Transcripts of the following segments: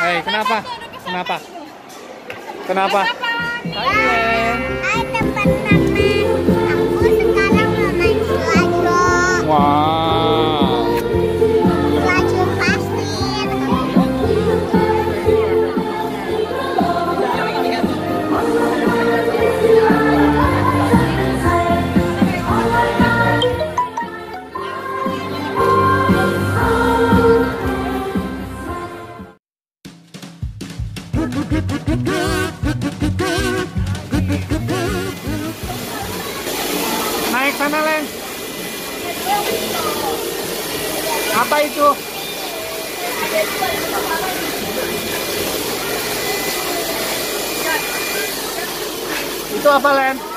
Hei, kenapa? Kenapa? Kenapa? Hai Naik sana, Len. Apa itu? Itu apa, Len?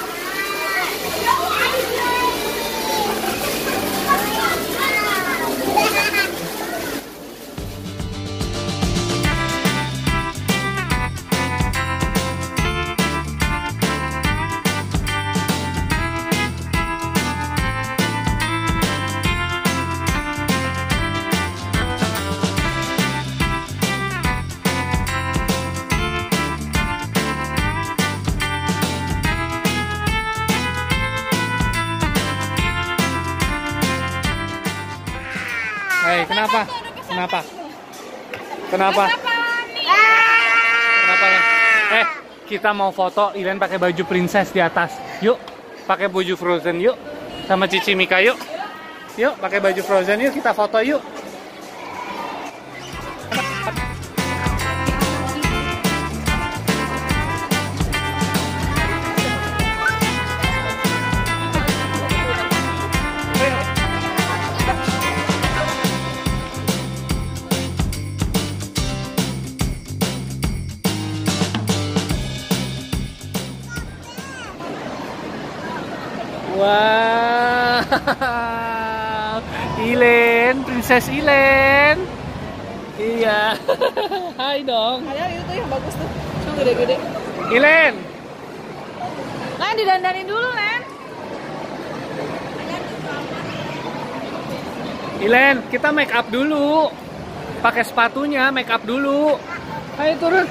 Hei, kenapa? Kenapa? Kenapa? Kenapa, Len? Eh, kita mau foto Ilen pakai baju princess di atas. Yuk, pakai baju Frozen yuk. Sama Cici Mika yuk. Yuk, pakai baju Frozen yuk, kita foto yuk. Wow, Ilen, Princess Ilen. Iya. Hai dong. Ada itu yang bagus tuh. Cuma gede-gede. Ilen. Len didandanin dulu, Len. Ilen, kita make up dulu. Pakai sepatunya, make up dulu. Ayo turun.